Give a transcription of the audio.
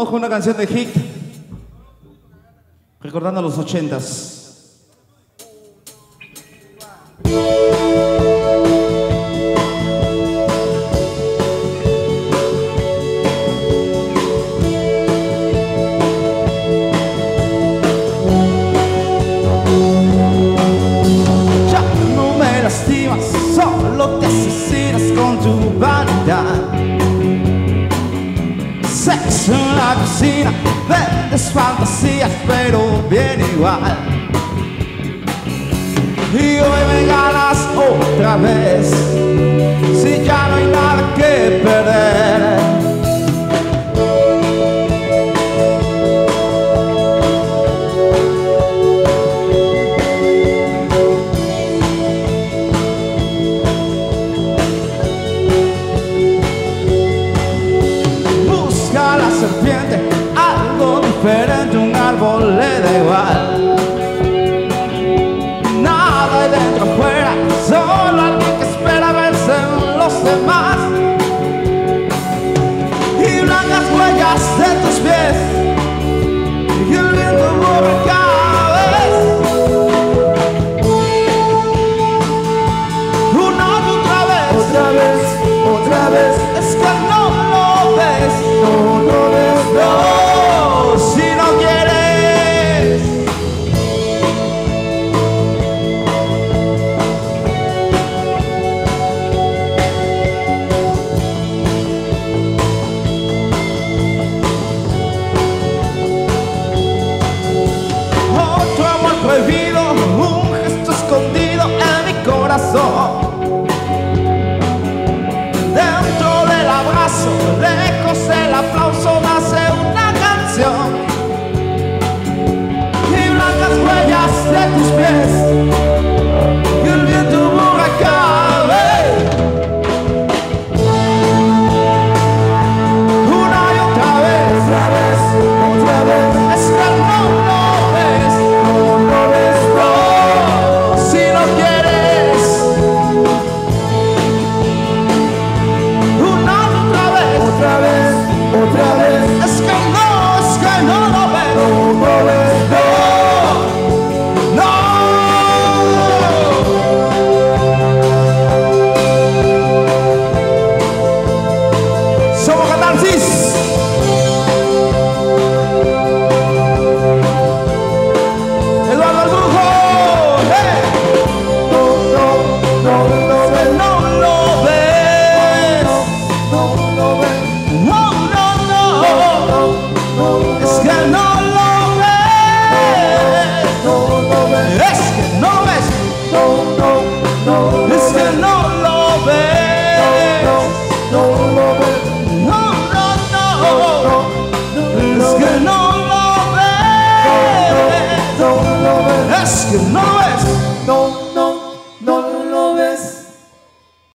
Ojo, una canción de hit. Recordando los ochentas. Ya no me lastimas, solo te asesinas con tu vanidad en la piscina de fantasías, pero bien igual. Y hoy me ganas otra vez. demás y blancas huellas de tus pies y el viento mueve cada vez una otra vez. Otra vez otra vez. Es seca os pés. You know it, don't